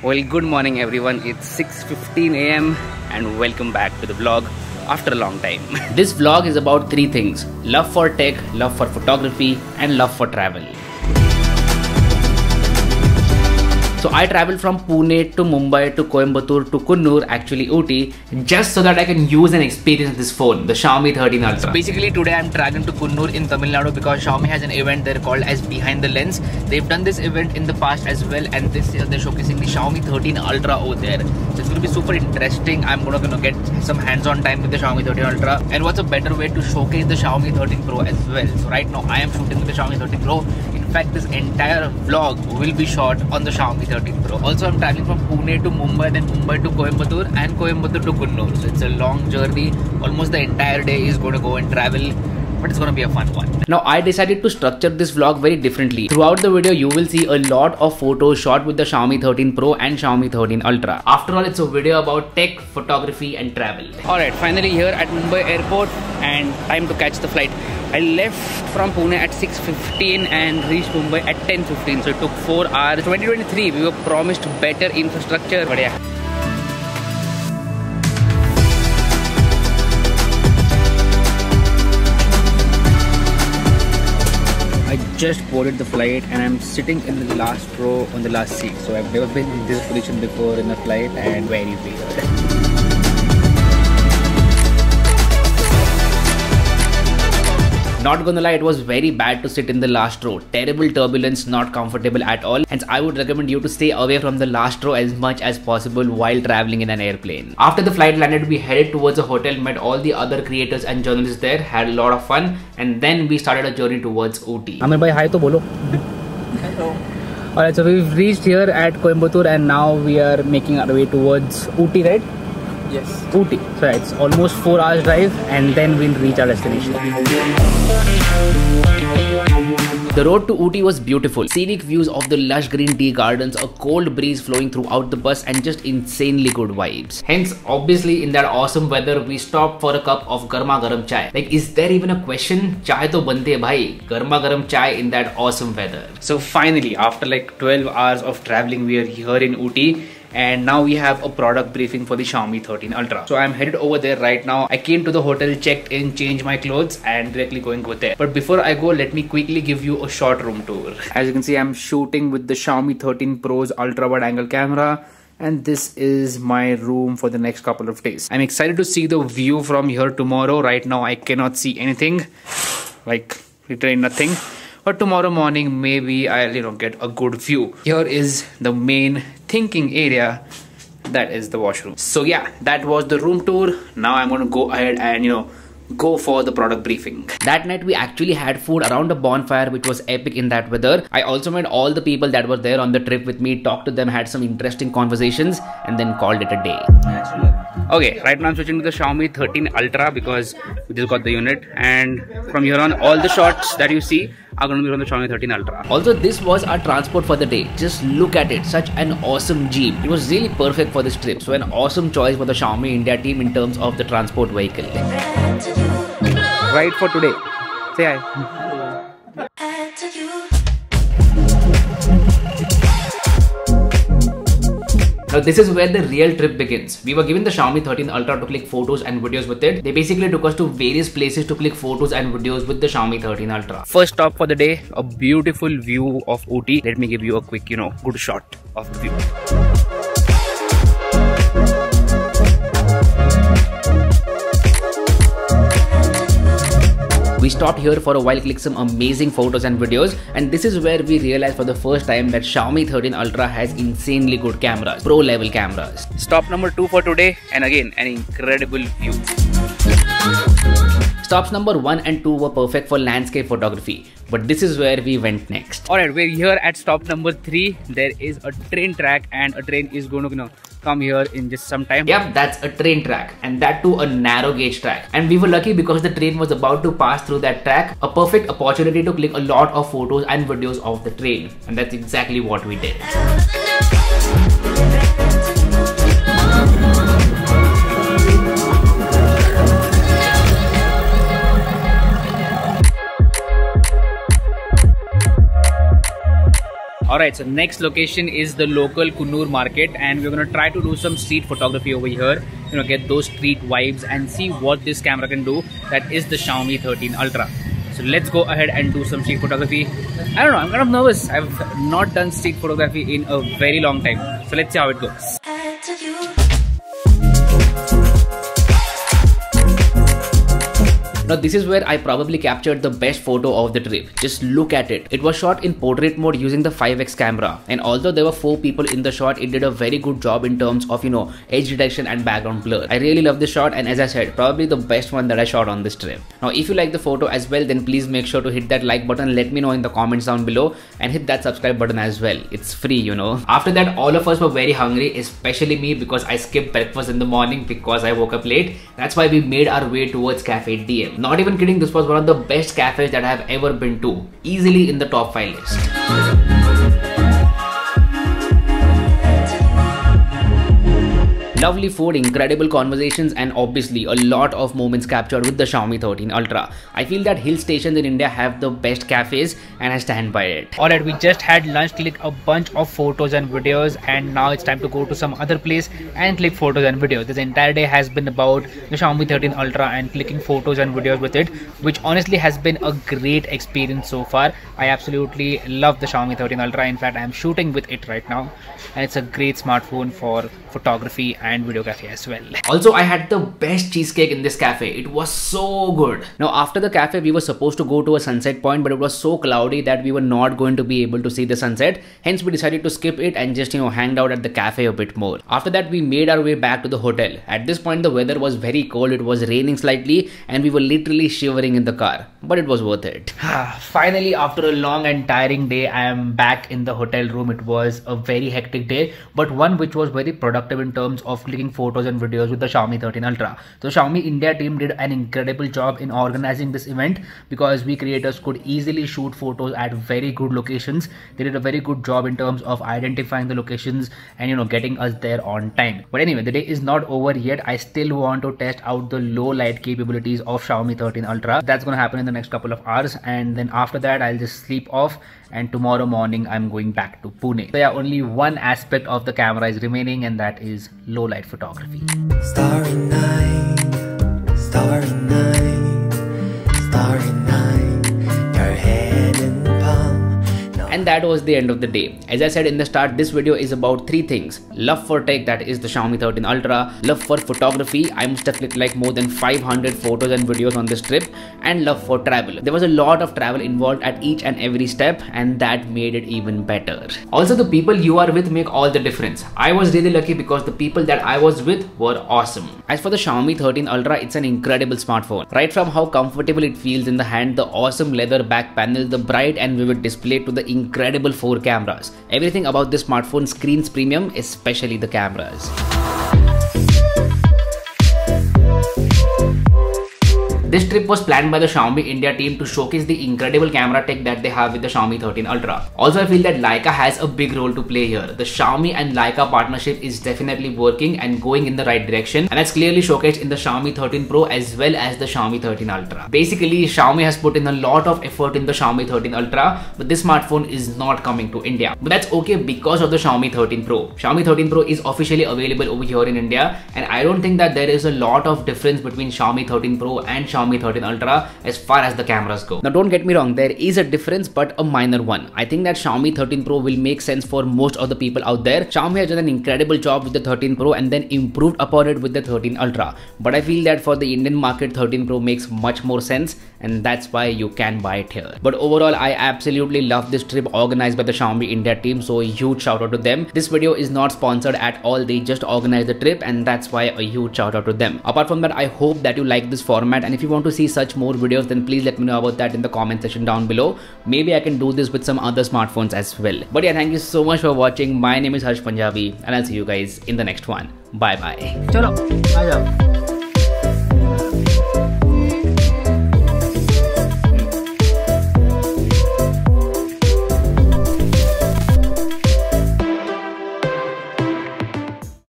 Well, good morning everyone. It's 6:15 a.m. and welcome back to the vlog after a long time. this vlog is about three things: love for tech, love for photography, and love for travel. So I traveled from Pune to Mumbai to Coimbatore to Coonoor, actually Ooty, just so that I can use and experience this phone, the Xiaomi 13 Ultra. So basically today I'm traveling to Coonoor in Tamil Nadu because Xiaomi has an event there called as Behind the Lens. They've done this event in the past as well and this year they're showcasing the Xiaomi 13 Ultra over there. So it's going to be super interesting. I'm going to get some hands-on time with the Xiaomi 13 Ultra. And what's a better way to showcase the Xiaomi 13 Pro as well. So right now I am shooting with the Xiaomi 13 Pro. In fact, this entire vlog will be shot on the Xiaomi 13 Pro. Also, I'm traveling from Pune to Mumbai, then Mumbai to Coimbatore, and Coimbatore to Coonoor. So it's a long journey. Almost the entire day is going to go and travel but it's gonna be a fun one. Now I decided to structure this vlog very differently. Throughout the video you will see a lot of photos shot with the Xiaomi 13 Pro and Xiaomi 13 Ultra. After all it's a video about tech, photography and travel. Alright finally here at Mumbai airport and time to catch the flight. I left from Pune at 6.15 and reached Mumbai at 10.15 so it took 4 hours. 2023 we were promised better infrastructure but yeah. Just boarded the flight and I'm sitting in the last row on the last seat. So I've never been in this position before in a flight and very weird. Not gonna lie, it was very bad to sit in the last row. Terrible turbulence, not comfortable at all. Hence, I would recommend you to stay away from the last row as much as possible while traveling in an airplane. After the flight landed, we headed towards a hotel, met all the other creators and journalists there, had a lot of fun, and then we started a journey towards Ooty. Amir bhai, hi to bolo. Hello. Alright, so we've reached here at Coimbatore and now we are making our way towards Ooty, right? Yes. Ooty. So it's almost 4 hours drive and then we'll reach our destination. The road to Ooty was beautiful. Scenic views of the lush green tea gardens, a cold breeze flowing throughout the bus and just insanely good vibes. Hence, obviously in that awesome weather, we stopped for a cup of garma garam chai. Like, is there even a question? Chai to bante bhai. Garma garam chai in that awesome weather. So finally, after like 12 hours of traveling, we are here in Ooty and now we have a product briefing for the Xiaomi 13 Ultra. So I'm headed over there right now. I came to the hotel, checked in, changed my clothes and directly going over there. But before I go, let me quickly give you a short room tour. As you can see, I'm shooting with the Xiaomi 13 Pro's ultra wide angle camera and this is my room for the next couple of days. I'm excited to see the view from here tomorrow. Right now I cannot see anything like literally nothing but tomorrow morning maybe I'll you know get a good view. Here is the main thinking area that is the washroom. So yeah, that was the room tour. Now I'm to go ahead and you know go for the product briefing. That night we actually had food around a bonfire which was epic in that weather. I also met all the people that were there on the trip with me, talked to them, had some interesting conversations and then called it a day. Okay, right now I'm switching to the Xiaomi 13 Ultra because we just got the unit and from here on all the shots that you see are going to be on the Xiaomi 13 Ultra. Also, this was our transport for the day. Just look at it. Such an awesome Jeep. It was really perfect for this trip. So an awesome choice for the Xiaomi India team in terms of the transport vehicle. Right for today. Say hi. Now this is where the real trip begins. We were given the Xiaomi 13 Ultra to click photos and videos with it. They basically took us to various places to click photos and videos with the Xiaomi 13 Ultra. First stop for the day, a beautiful view of Ooty. Let me give you a quick, you know, good shot of the view. We stopped here for a while, clicked some amazing photos and videos, and this is where we realized for the first time that Xiaomi 13 Ultra has insanely good cameras, pro level cameras. Stop number two for today, and again, an incredible view. Stops number 1 and 2 were perfect for landscape photography, but this is where we went next. Alright, we're here at stop number 3. There is a train track and a train is going to you know, come here in just some time. Yep, that's a train track and that too a narrow gauge track. And we were lucky because the train was about to pass through that track. A perfect opportunity to click a lot of photos and videos of the train. And that's exactly what we did. Alright, so next location is the local Coonoor market and we're gonna try to do some street photography over here. You know, get those street vibes and see what this camera can do. That is the Xiaomi 13 Ultra. So let's go ahead and do some street photography. I don't know, I'm kind of nervous. I've not done street photography in a very long time. So let's see how it goes. Now this is where I probably captured the best photo of the trip. Just look at it. It was shot in portrait mode using the 5x camera and although there were 4 people in the shot it did a very good job in terms of you know edge detection and background blur. I really love this shot and as I said probably the best one that I shot on this trip. Now if you like the photo as well then please make sure to hit that like button let me know in the comments down below and hit that subscribe button as well. It's free you know. After that all of us were very hungry especially me because I skipped breakfast in the morning because I woke up late. That's why we made our way towards Cafe DM. Not even kidding, this was one of the best cafes that I have ever been to. Easily in the top 5 list. Lovely food, incredible conversations and obviously a lot of moments captured with the Xiaomi 13 Ultra. I feel that hill stations in India have the best cafes and I stand by it. Alright, we just had lunch, click a bunch of photos and videos and now it's time to go to some other place and click photos and videos. This entire day has been about the Xiaomi 13 Ultra and clicking photos and videos with it which honestly has been a great experience so far. I absolutely love the Xiaomi 13 Ultra. In fact, I'm shooting with it right now and it's a great smartphone for photography and videography as well. Also, I had the best cheesecake in this cafe. It was so good. Now, after the cafe, we were supposed to go to a sunset point, but it was so cloudy that we were not going to be able to see the sunset. Hence, we decided to skip it and just, you know, hang out at the cafe a bit more. After that, we made our way back to the hotel. At this point, the weather was very cold. It was raining slightly and we were literally shivering in the car, but it was worth it. Finally, after a long and tiring day, I am back in the hotel room. It was a very hectic day, but one which was very productive in terms of clicking photos and videos with the Xiaomi 13 Ultra. So Xiaomi India team did an incredible job in organizing this event because we creators could easily shoot photos at very good locations. They did a very good job in terms of identifying the locations and you know getting us there on time. But anyway, the day is not over yet. I still want to test out the low light capabilities of Xiaomi 13 Ultra. That's gonna happen in the next couple of hours and then after that I'll just sleep off and tomorrow morning I'm going back to Pune. So yeah, only one aspect of the camera is remaining and that is low light photography. Starry night, starry night, and that was the end of the day. As I said in the start, this video is about three things. Love for tech, that is the Xiaomi 13 Ultra. Love for photography, I must have clicked like more than 500 photos and videos on this trip. And love for travel. There was a lot of travel involved at each and every step and that made it even better. Also, the people you are with make all the difference. I was really lucky because the people that I was with were awesome. As for the Xiaomi 13 Ultra, it's an incredible smartphone. Right from how comfortable it feels in the hand, the awesome leather back panel, the bright and vivid display to the incredible 4 cameras. Everything about this smartphone screams premium, especially the cameras. This trip was planned by the Xiaomi India team to showcase the incredible camera tech that they have with the Xiaomi 13 Ultra. Also, I feel that Leica has a big role to play here. The Xiaomi and Leica partnership is definitely working and going in the right direction and that's clearly showcased in the Xiaomi 13 Pro as well as the Xiaomi 13 Ultra. Basically, Xiaomi has put in a lot of effort in the Xiaomi 13 Ultra, but this smartphone is not coming to India. But that's okay because of the Xiaomi 13 Pro. Xiaomi 13 Pro is officially available over here in India and I don't think that there is a lot of difference between Xiaomi 13 Pro and Xiaomi Xiaomi 13 Ultra as far as the cameras go. Now don't get me wrong, there is a difference but a minor one. I think that Xiaomi 13 Pro will make sense for most of the people out there. Xiaomi has done an incredible job with the 13 Pro and then improved upon it with the 13 Ultra. But I feel that for the Indian market 13 Pro makes much more sense and that's why you can buy it here. But overall I absolutely love this trip organized by the Xiaomi India team so a huge shout out to them. This video is not sponsored at all they just organized the trip and that's why a huge shout out to them. Apart from that I hope that you like this format and if you want to see such more videos then please let me know about that in the comment section down below. Maybe I can do this with some other smartphones as well. But yeah thank you so much for watching. My name is Harsh Punjabi and I'll see you guys in the next one. Bye bye. Chalo,